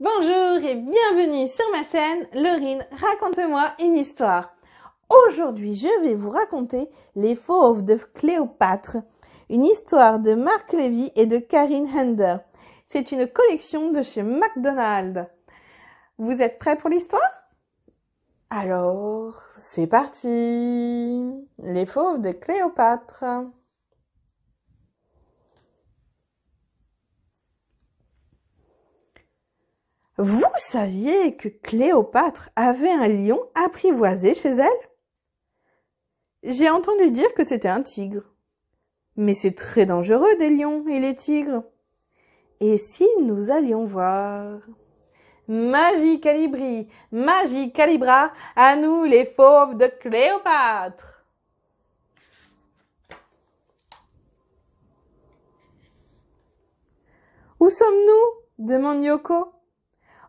Bonjour et bienvenue sur ma chaîne Laurine, raconte-moi une histoire. Aujourd'hui, je vais vous raconter Les fauves de Cléopâtre, une histoire de Marc Lévy et de Karine Hender. C'est une collection de chez McDonald's. Vous êtes prêts pour l'histoire? Alors, c'est parti Les fauves de Cléopâtre. Vous saviez que Cléopâtre avait un lion apprivoisé chez elle? J'ai entendu dire que c'était un tigre. Mais c'est très dangereux des lions et les tigres. Et si nous allions voir Magie Calibri, Magie Calibra, à nous les fauves de Cléopâtre Où sommes-nous? demande Yoko.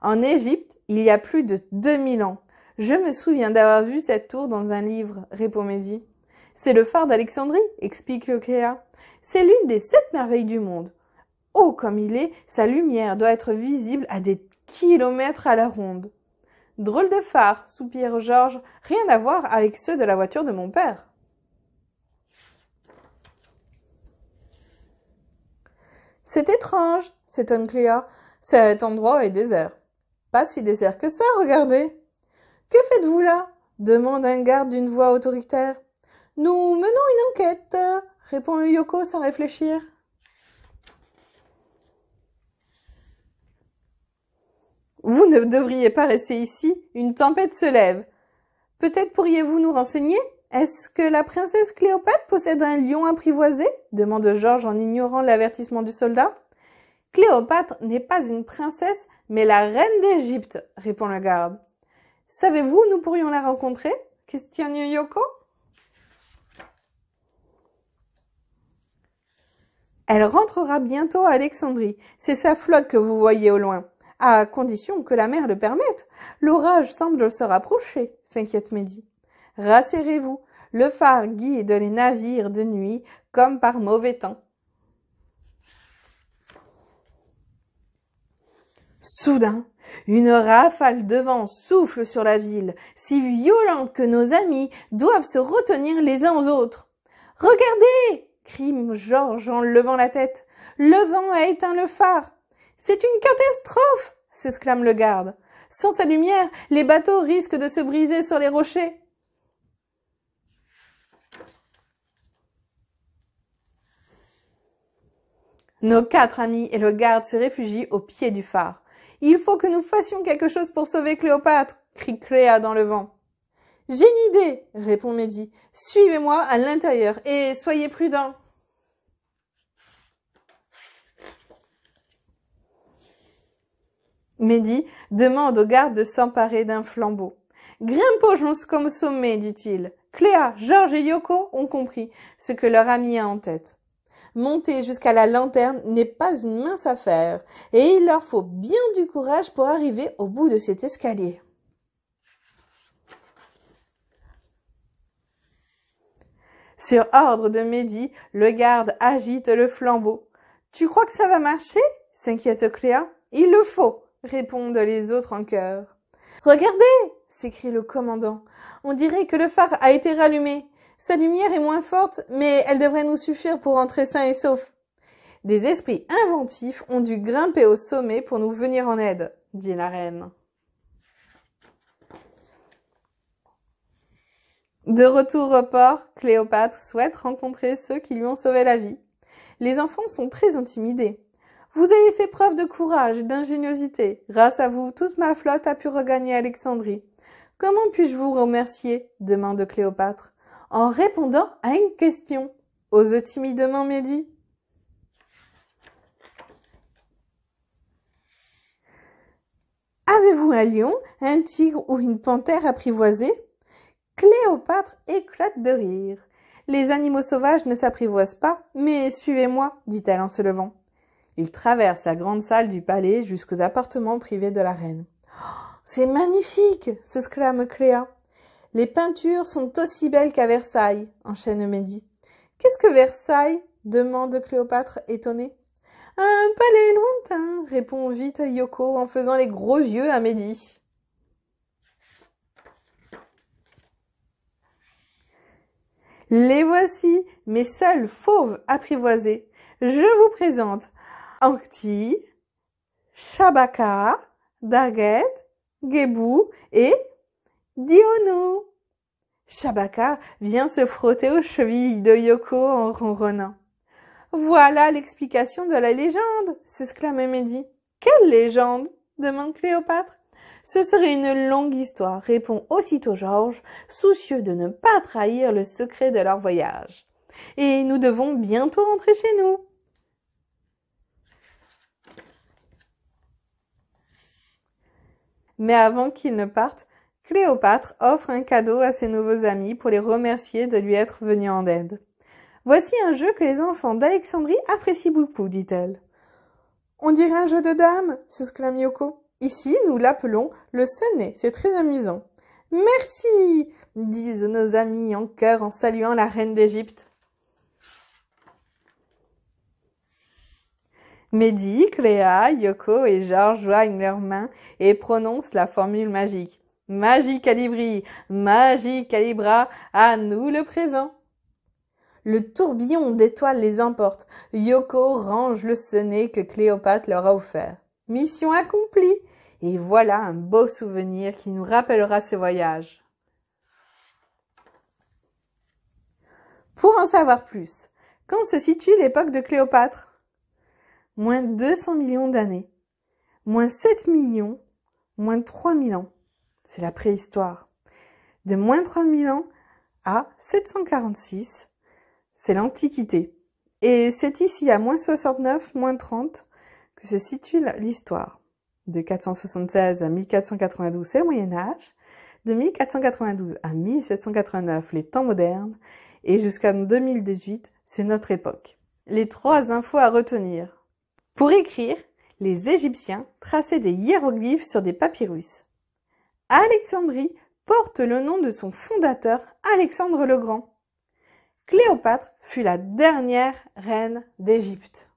En Égypte, il y a plus de 2000 ans. Je me souviens d'avoir vu cette tour dans un livre, répond Mehdi. C'est le phare d'Alexandrie, explique Yokea. C'est l'une des sept merveilles du monde. Haut comme il est, sa lumière doit être visible à des kilomètres à la ronde. Drôle de phare, soupire Georges, rien à voir avec ceux de la voiture de mon père. C'est étrange, s'étonne Cléa. Cet endroit est désert. Pas si désert que ça, regardez. Que faites-vous là? demande un garde d'une voix autoritaire. Nous menons une enquête, répond Yoko sans réfléchir. Vous ne devriez pas rester ici, une tempête se lève. Peut-être pourriez-vous nous renseigner? Est-ce que la princesse Cléopâtre possède un lion apprivoisé? demande Georges en ignorant l'avertissement du soldat. Cléopâtre n'est pas une princesse, mais la reine d'Égypte, répond le garde. Savez-vous nous pourrions la rencontrer questionne Yoko? Elle rentrera bientôt à Alexandrie. C'est sa flotte que vous voyez au loin. À condition que la mer le permette. L'orage semble se rapprocher, s'inquiète Mehdi. Rassurez-vous, le phare guide les navires de nuit comme par mauvais temps. Soudain, une rafale de vent souffle sur la ville, si violente que nos amis doivent se retenir les uns aux autres. Regardez crie Georges en levant la tête. Le vent a éteint le phare. C'est une catastrophe s'exclame le garde. Sans sa lumière, les bateaux risquent de se briser sur les rochers. Nos quatre amis et le garde se réfugient au pied du phare. Il faut que nous fassions quelque chose pour sauver Cléopâtre, crie Cléa dans le vent. J'ai une idée, répond Mehdi. Suivez-moi à l'intérieur et soyez prudents. Mehdi demande au garde de s'emparer d'un flambeau. Grimpons jusqu'au sommet, dit-il. Cléa, Georges et Yoko ont compris ce que leur ami a en tête. Monter jusqu'à la lanterne n'est pas une mince affaire, et il leur faut bien du courage pour arriver au bout de cet escalier. Sur ordre de Mehdi, le garde agite le flambeau. Tu crois que ça va marcher? s'inquiète Cléa. Il le faut, répondent les autres en chœur. Regardez s'écrie le commandant. On dirait que le phare a été rallumé. Sa lumière est moins forte, mais elle devrait nous suffire pour entrer sains et saufs. Des esprits inventifs ont dû grimper au sommet pour nous venir en aide, dit la reine. De retour au port, Cléopâtre souhaite rencontrer ceux qui lui ont sauvé la vie. Les enfants sont très intimidés. Vous avez fait preuve de courage et d'ingéniosité. Grâce à vous, toute ma flotte a pu regagner Alexandrie. Comment puis-je vous remercier? demande Cléopâtre en répondant à une question. Ose timidement Mehdi. Avez-vous un lion, un tigre ou une panthère apprivoisée? Cléopâtre éclate de rire. Les animaux sauvages ne s'apprivoisent pas, mais suivez-moi, dit-elle en se levant. Il traverse la grande salle du palais jusqu'aux appartements privés de la reine. Oh, c'est magnifique s'exclame Cléa. Les peintures sont aussi belles qu'à Versailles, enchaîne Mehdi. Qu'est-ce que Versailles? demande Cléopâtre étonnée. Un palais lointain, répond vite Yoko en faisant les gros yeux à Mehdi. Les voici, mes seuls fauves apprivoisés. Je vous présente Ankti, Shabaka, Daget, Gebou et Dionou. Shabaka vient se frotter aux chevilles de Yoko en ronronnant. Voilà l'explication de la légende, s'exclame Mehdi. Quelle légende? demande Cléopâtre. Ce serait une longue histoire, répond aussitôt Georges, soucieux de ne pas trahir le secret de leur voyage. Et nous devons bientôt rentrer chez nous. Mais avant qu'ils ne partent, Cléopâtre offre un cadeau à ses nouveaux amis pour les remercier de lui être venus en aide. Voici un jeu que les enfants d'Alexandrie apprécient beaucoup, dit-elle. On dirait un jeu de dames, s'exclame Yoko. Ici, nous l'appelons le sonnet. C'est très amusant. Merci, disent nos amis en chœur en saluant la reine d'Égypte. Mehdi, Cléa, Yoko et Georges joignent leurs mains et prononcent la formule magique. Magie Calibri, magie Calibra, à nous le présent. Le tourbillon d'étoiles les emporte. Yoko range le sonnet que Cléopâtre leur a offert. Mission accomplie. Et voilà un beau souvenir qui nous rappellera ce voyage. Pour en savoir plus, quand se situe l'époque de Cléopâtre? Moins 200 millions d'années. Moins 7 millions. Moins 3000 ans. C'est la préhistoire. De moins 3000 ans à 746, c'est l'Antiquité. Et c'est ici à moins 69, moins 30 que se situe l'histoire. De 476 à 1492, c'est le Moyen Âge. De 1492 à 1789, les temps modernes. Et jusqu'à 2018, c'est notre époque. Les trois infos à retenir. Pour écrire, les Égyptiens traçaient des hiéroglyphes sur des papyrus. Alexandrie porte le nom de son fondateur, Alexandre le Grand. Cléopâtre fut la dernière reine d'Égypte.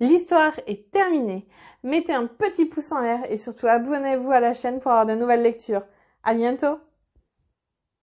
L'histoire est terminée. Mettez un petit pouce en l'air et surtout abonnez-vous à la chaîne pour avoir de nouvelles lectures. À bientôt!